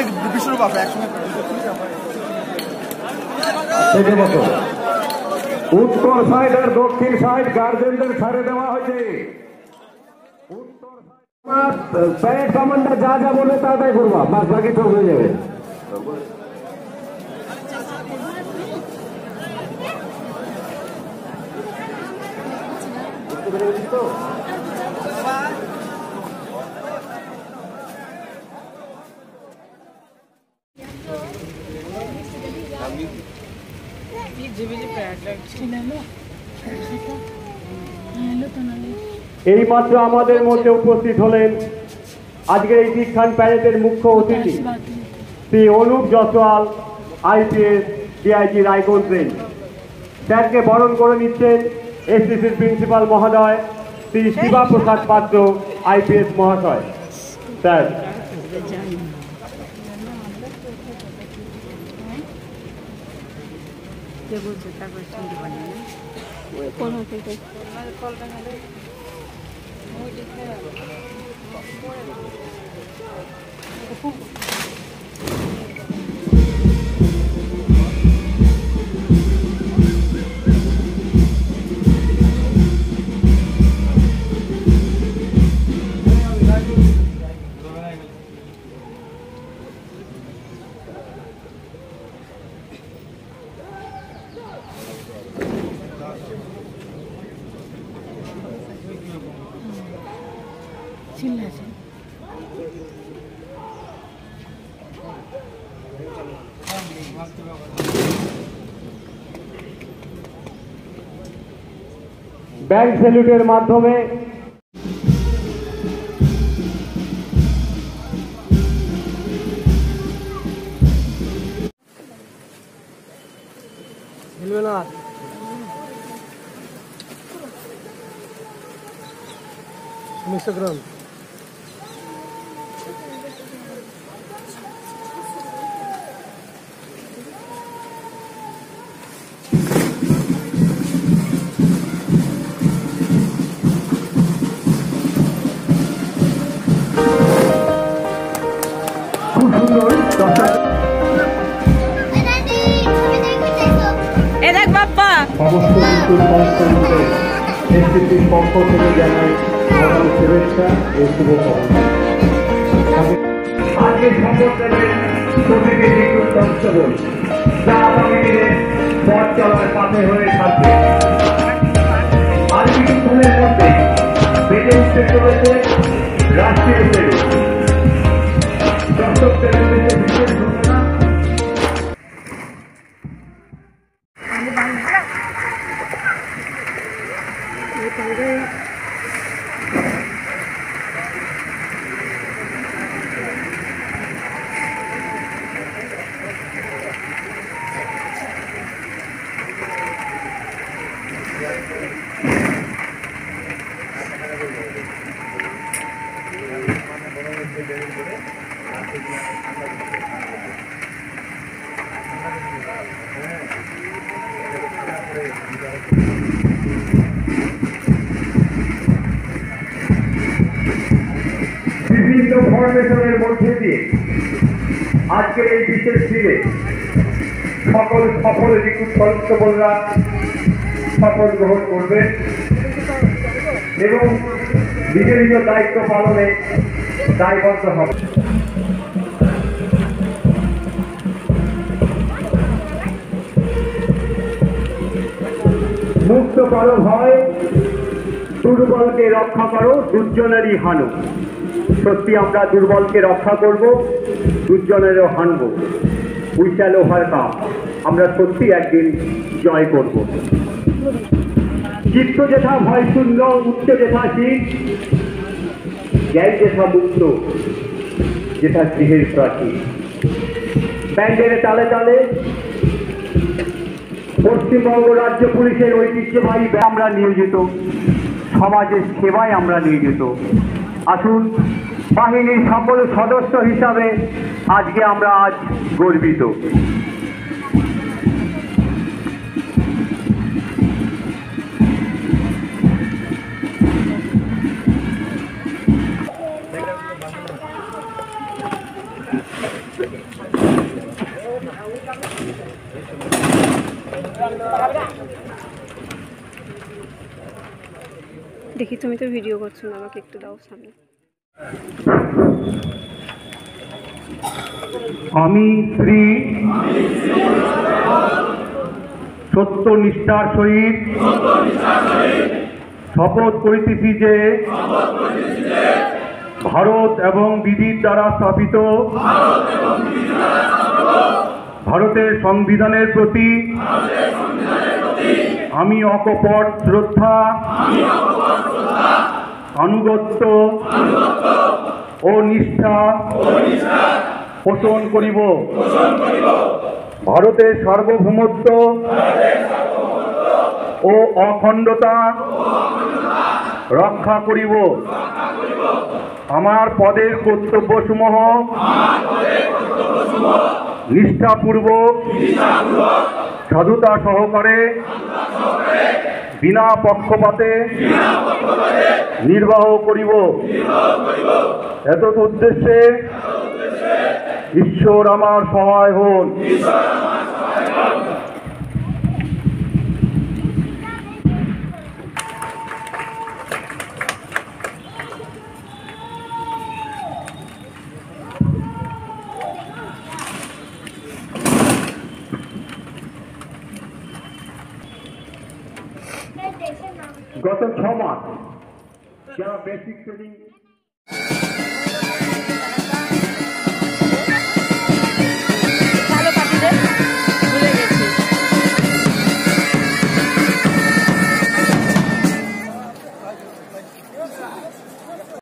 সবাই বিশ্বরূপ আছে একসঙ্গে উত্তর সাইড আর দক্ষিণ সাইড গার্জেনদের ছাড়ে দেওয়া হয়েছে। যা যা বলে তা তাই করবা, বাস বাকি সব হয়ে যাবে। এই মাত্র আমাদের মধ্যে উপস্থিত হলেন আজকের এই দীক্ষান প্যারেডের মুখ্য অতিথি Shri Anup Jaiswal IPS DIG Raiganj range স্যারকে বরণ করে নিচ্ছেন এসসিসির প্রিন্সিপাল মহোদয়, শ্রী শিবা প্রসাদ পাত্র, আইপিএস মহাশয়। স্যার। ଦେବୁ ଜୋତା କରିଛନ୍ତି ବୋଲି କ'ଣ না চিল্লাছে ব্যাংক স্যালুটের মাধ্যমে খুব সমস্ত কিন্তু সংস্করণকে এসপিসির পক্ষ থেকে জানাই আগাম শুভেচ্ছা ও শুভকামনা আজকে শপথ প্রতিটি বিদ্যুৎ কনস্টেবল যা আগামী দিনে পথ চলার পথে হয়ে থাকবে আর কিছুক্ষণের মধ্যে বেড়ে উঠতে রাষ্ট্রীয় বিশেষ বিভিন্ন ফরমেশনের মধ্যে দিয়ে আজকের এই বিশেষ দিনে সকল সফল রিক্রুট কনস্টেবলরা শপথ গ্রহণ করবে এবং নিজ নিজ দায়িত্ব পালনে দায়বদ্ধ হবে। মুক্ত করো ভয়, দুর্বলকে রক্ষা করো দুর্জনেরই হানো। সত্যি আমরা দুর্বলকে রক্ষা করব দুর্জনেরও হানব। উই শ্যাল ওভার কাপ আমরা সত্যি একদিন জয় করব। চিত্ত যেথা ভয় শূন্য উচ্চ যেথা শীত জ্ঞান যেথা মুক্ত যেথা গৃহের প্রাচীর। ব্যান্ডের তালে তালে পশ্চিমবঙ্গ রাজ্য পুলিশের ঐতিহ্যবাহী আমরা নিয়োজিত, সমাজের সেবায় আমরা নিয়োজিত। আসুন, বাহিনীর সকল সদস্য হিসাবে আজকে আমরা আজ গর্বিত। দেখি, তুমি তো ভিডিও করছ না, আমাকে একটু দাও সামনে। আমি শ্রী সত্য নিষ্ঠার সহিত শপথ করিতেছি যে ভারত এবং বিধির দ্বারা স্থাপিত। ভারতের সংবিধানের প্রতি আমি অকপট শ্রদ্ধা, আনুগত্য ও নিষ্ঠা পোষণ করিব। ভারতের সার্বভৌমত্ব ও অখণ্ডতা রক্ষা করিব। আমার পদের কর্তব্যসমূহ নিষ্ঠাপূর্বক সাধুতা সহকারে বিনা পক্ষপাতে নির্বাহ করিব। এত উদ্দেশ্যে ঈশ্বর আমার সহায় হন। গত ছ মাস যারা বেসিক ট্রেনিং